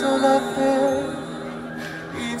sur la terre, il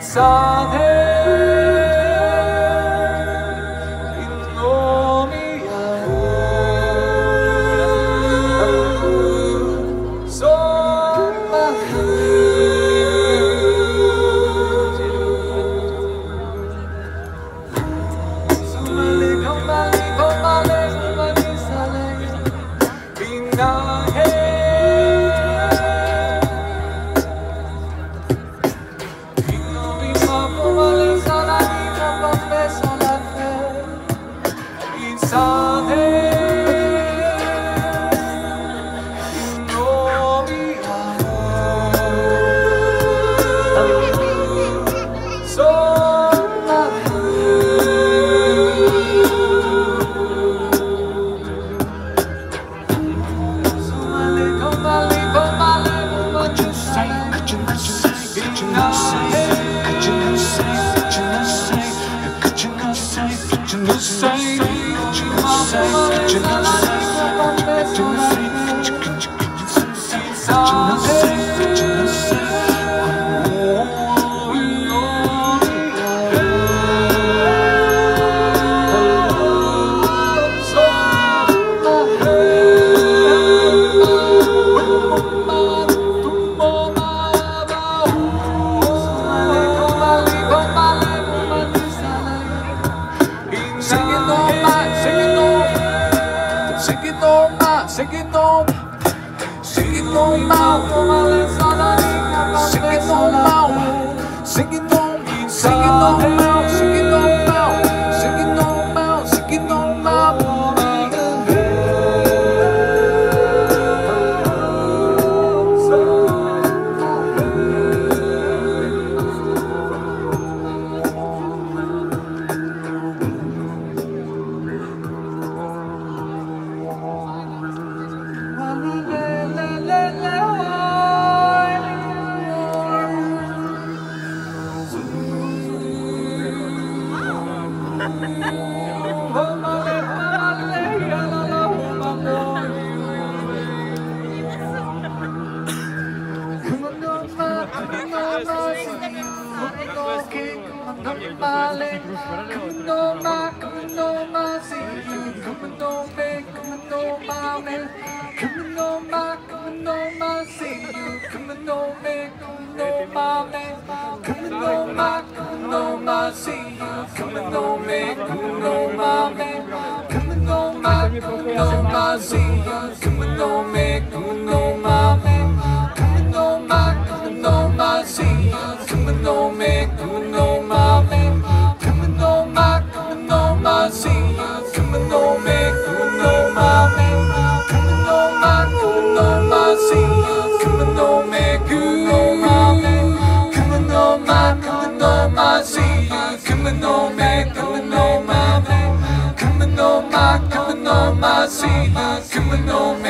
It's all there. Singing on, singing on my, singing on my, singing on, singing on my, Come on, my on my season, coming on me, coming on my man, coming on my, coming on my season, coming on me, coming on my man, coming on my, coming on my season, coming on me, coming on my man, coming on my, coming on my season, coming on me, coming on my man, coming on my, coming on my season, coming on me, coming on. coming on man! coming on my, coming on my, coming on my, see, coming on man!